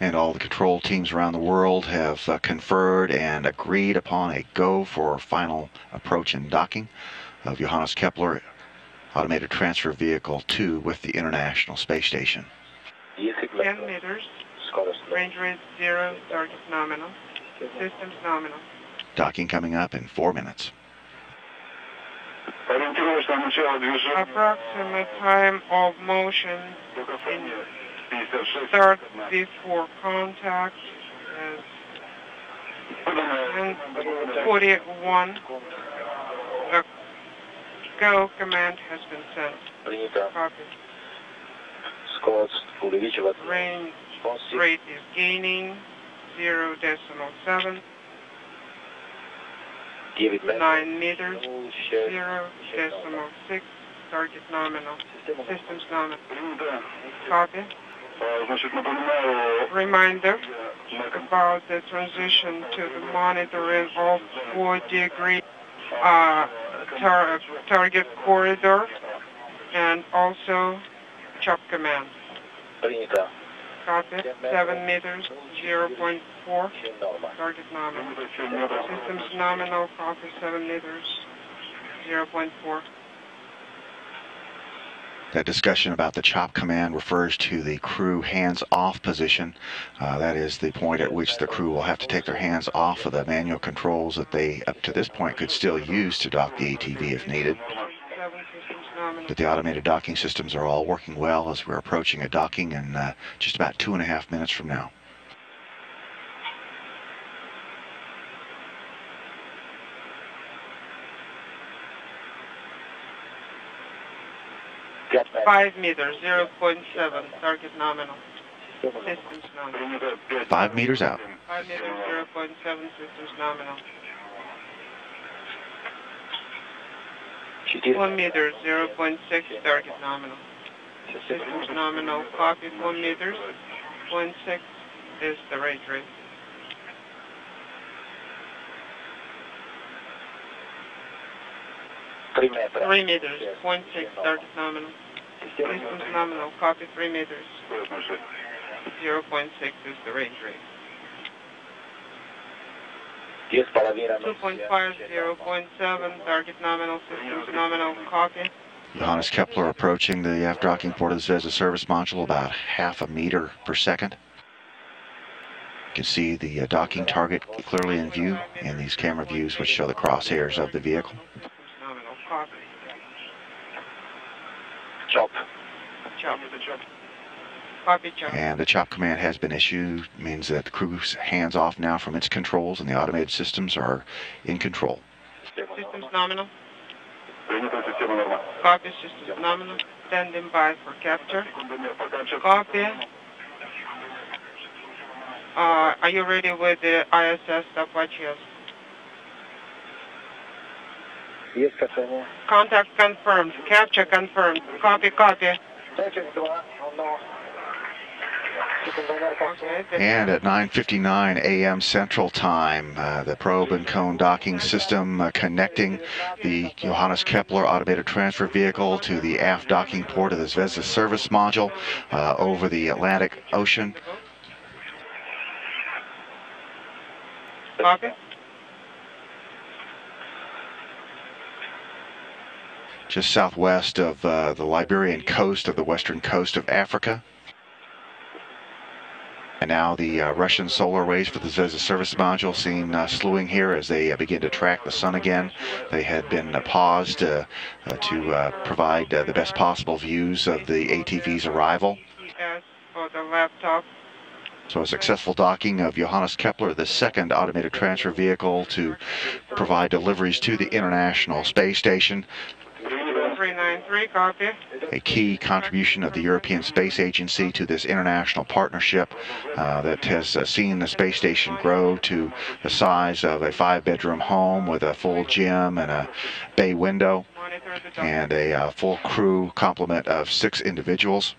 and all the control teams around the world have uh, conferred and agreed upon a go for final approach and docking of Johannes Kepler Automated Transfer Vehicle 2 with the International Space Station. 10 meters, range rate 0, target nominal, systems nominal. Docking coming up in four minutes. Approximate time of motion in start before contact is 41. The go command has been sent. Copy. Range rate is gaining 0 decimal 7. 9 meters, 0 decimal 6, target nominal, systems nominal. Copy reminder about the transition to the monitoring of 4 degree uh, tar target corridor and also chop command. Copy. 7 meters, 0 0.4, target nominal. Systems nominal, copy 7 meters, 0 0.4. That discussion about the chop command refers to the crew hands-off position. Uh, that is the point at which the crew will have to take their hands off of the manual controls that they, up to this point, could still use to dock the ATV if needed. 7 systems nominal. But the automated docking systems are all working well as we're approaching a docking in uh, just about two and a half minutes from now. 5 meters, 0.7, target nominal. Systems nominal. 5 meters out. 5 meters, 0.7, systems nominal. 1 meter, 0.6, target nominal. Systems nominal, copy 1 meters, zero point six. is the right rate. Three meters. Three meters. Yes. Nominal. Distance nominal. Copy three meters. Zero point six is the range rate. Yes, para. Two point five zero point seven. Target nominal. system nominal. Copy. Johannes Kepler approaching the aft docking port of the Zvezda service module about half a meter per second. You can see the uh, docking target clearly in view in these camera views which show the crosshairs of the vehicle. And the chop command has been issued, means that the crew's hands off now from its controls and the automated systems are in control. Systems nominal. Copy systems nominal. Standing by for capture. Copy. Uh, are you ready with the ISS Apache? Yes, Contact confirmed. Capture confirmed. Copy, copy. And at 9.59 a.m. Central Time, uh, the probe and cone docking system uh, connecting the Johannes Kepler automated transfer vehicle to the aft docking port of the Zvezda service module uh, over the Atlantic Ocean. Okay. Just southwest of uh, the Liberian coast of the western coast of Africa. And now the uh, Russian solar arrays for the Zvezda service module seen uh, slewing here as they uh, begin to track the sun again. They had been uh, paused uh, uh, to uh, provide uh, the best possible views of the ATV's arrival. For the laptop. So a successful docking of Johannes Kepler, the second automated transfer vehicle to provide deliveries to the International Space Station. 393, copy. a key contribution of the European Space Agency to this international partnership uh, that has uh, seen the space station grow to the size of a five bedroom home with a full gym and a bay window and a uh, full crew complement of six individuals.